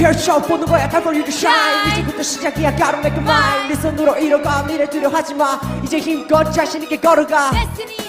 펼쳐 보는 거야. time for you to shine. 이제부터 시작이야. 가로 make a mind 네 손으로 이뤄가. 미래 두려워하지 마. 이제 힘껏 자신 있게 걸어가. Destiny.